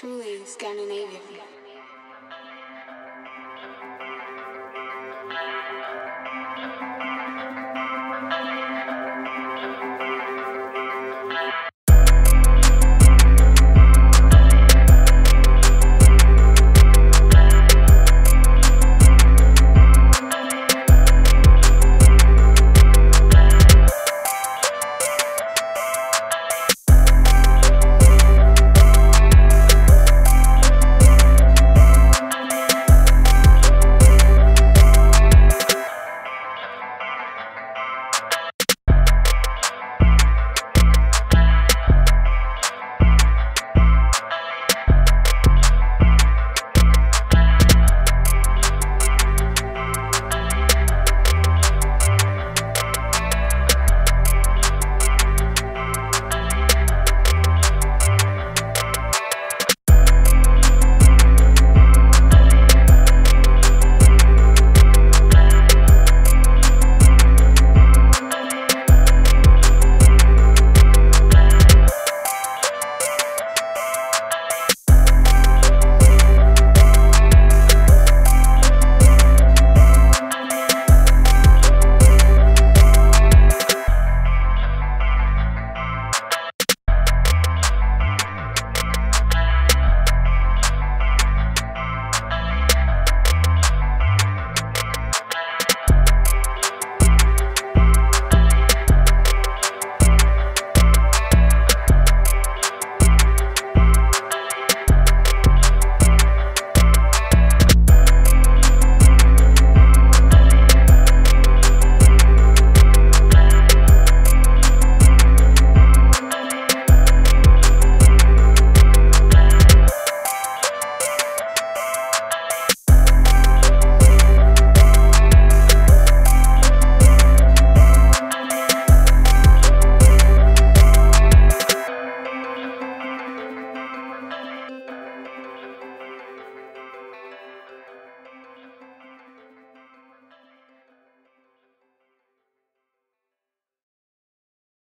truly Scandinavian.